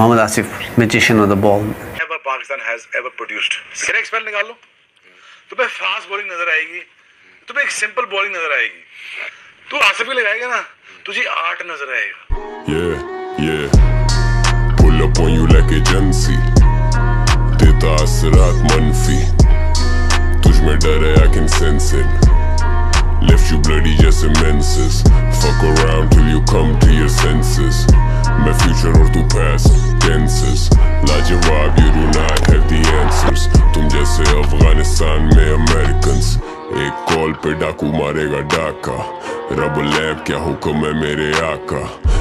Mohammad Asif magician of the ball ever Pakistan has ever produced crack spell निकाल लो? तुम्हें fast bowling नज़र आएगी। तुम्हें एक सिंपल बॉलिंग नज़र आएगी। तू आसिफ भी लगाएगा ना तुझे आर्ट नज़र आएगा। ये ये pull up on you like agency देता असरात मनफी। तुझ में डर है I can sense it Left you bloody just immenses. Fuck around till you come to your senses. मैं future और तू past tenses. लाजवाब you do not have the answers. तुम जैसे अफगानिस्तान में Americans. एक कॉल पे डाकू मारेगा डाका रब लैब क्या हुक्म है मेरे आका